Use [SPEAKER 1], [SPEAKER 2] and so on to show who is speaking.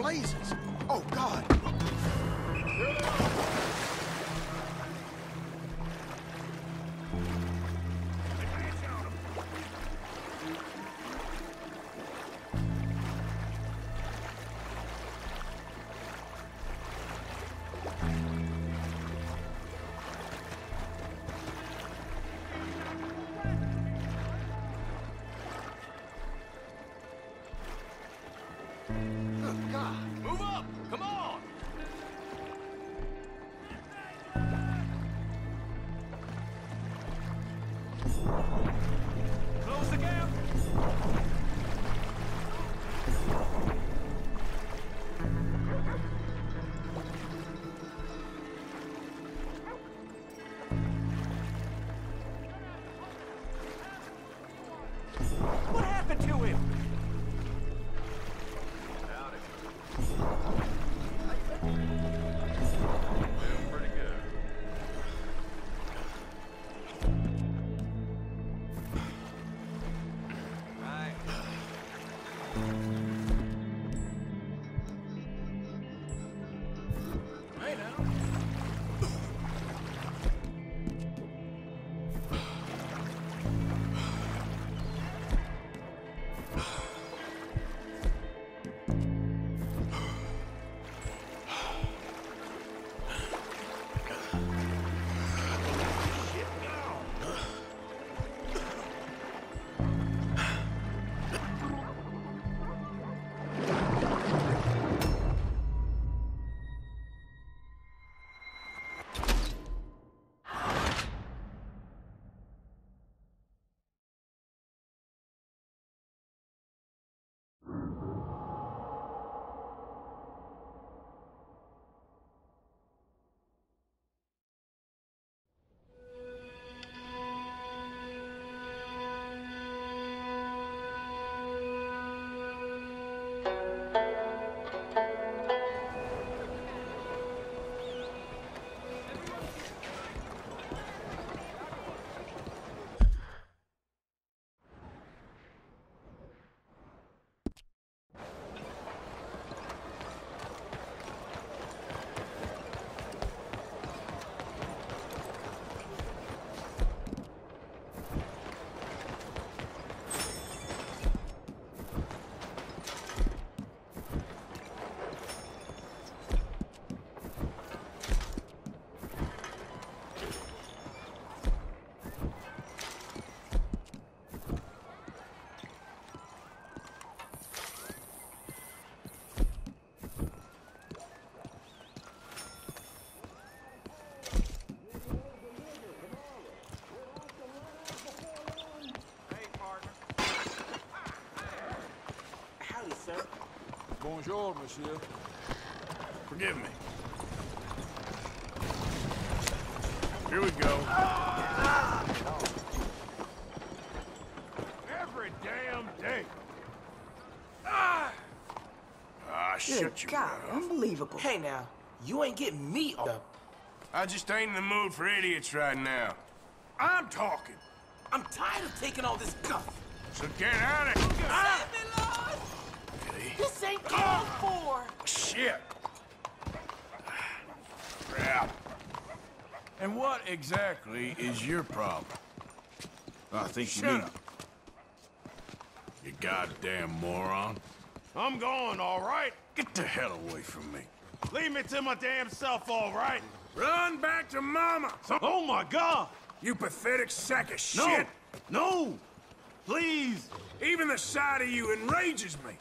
[SPEAKER 1] blazes? Oh, God.
[SPEAKER 2] Close the gap!
[SPEAKER 3] Bonjour, monsieur.
[SPEAKER 2] Forgive me. Here we go. Every damn day. Ah! Ah,
[SPEAKER 4] Good
[SPEAKER 2] shut your
[SPEAKER 4] God,
[SPEAKER 2] mouth.
[SPEAKER 4] unbelievable. Hey now, you ain't getting me up.
[SPEAKER 2] I just ain't in the mood for idiots right now. I'm talking.
[SPEAKER 4] I'm tired of taking all this guff.
[SPEAKER 2] So get out of here.
[SPEAKER 4] Save me, Lord!
[SPEAKER 2] Okay.
[SPEAKER 4] This ain't called for.
[SPEAKER 2] Shit. Crap. And what exactly is your problem?
[SPEAKER 3] I think you
[SPEAKER 2] Shut
[SPEAKER 3] need...
[SPEAKER 2] up. You goddamn moron. I'm going, all right? Get the hell away from me.
[SPEAKER 5] Leave me to my damn self, all right?
[SPEAKER 2] Run back to Mama!
[SPEAKER 5] Oh my God!
[SPEAKER 2] You pathetic sack of
[SPEAKER 5] No!
[SPEAKER 2] shit!
[SPEAKER 5] No! Please!
[SPEAKER 2] Even the sight of you enrages me.